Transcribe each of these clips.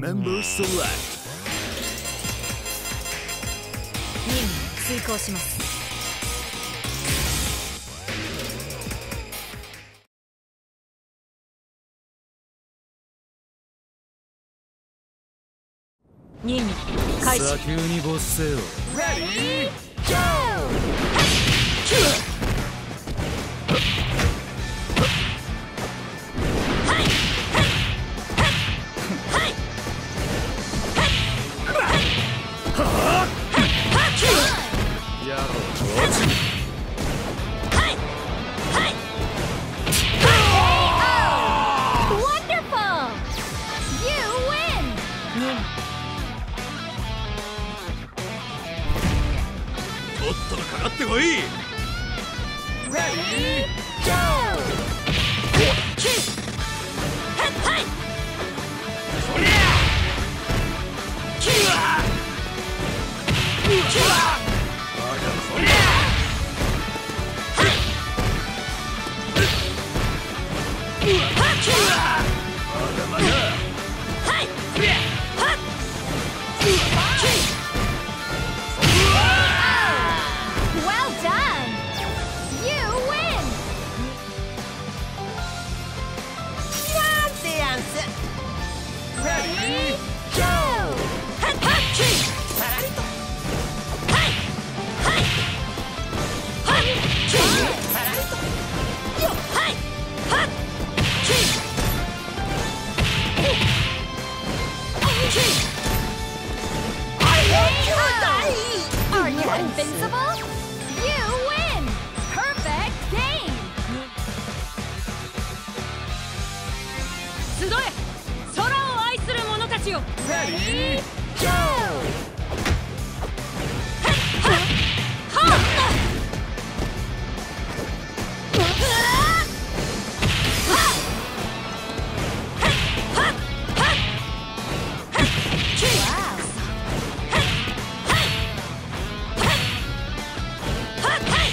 Member select 任務遂行します任務開始砂丘に没せよ Ready Go! や aí! Invincible? You win! Perfect game! 集え空を愛する者たちよ Ready Go!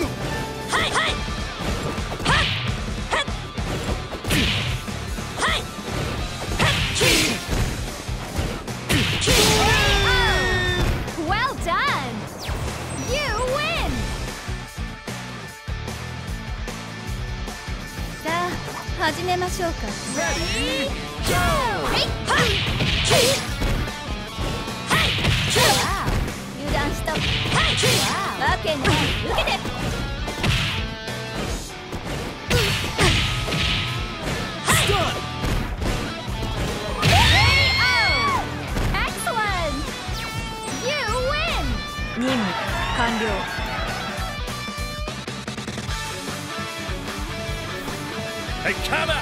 のはいはい始めましょうか Ready Go! はい油断したわけない受けて任務完了はい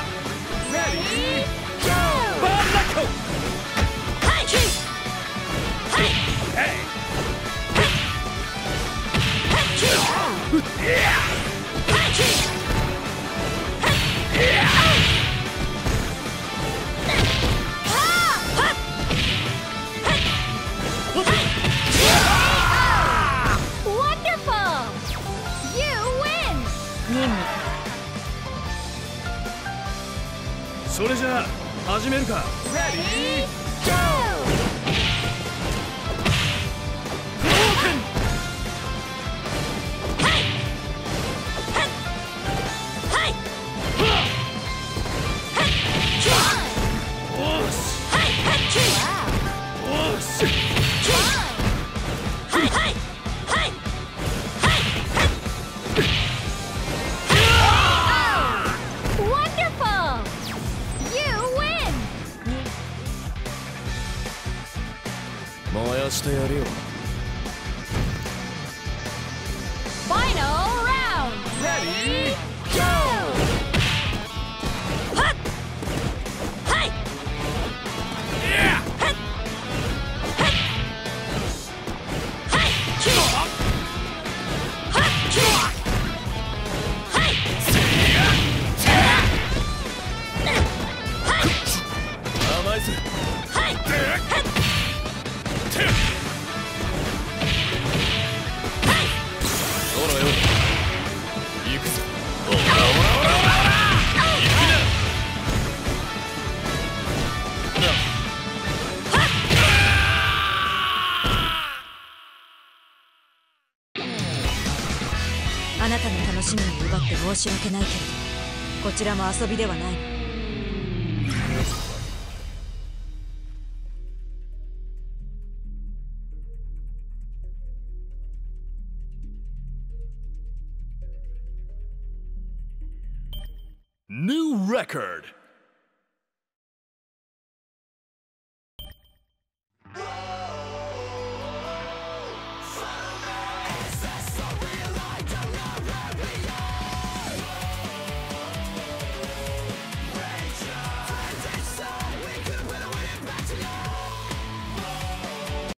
それじゃあ始めるか Ready? Go! University of Rio. あなたの楽しみを奪って申し訳ないけれどこちらも遊びではない。New record.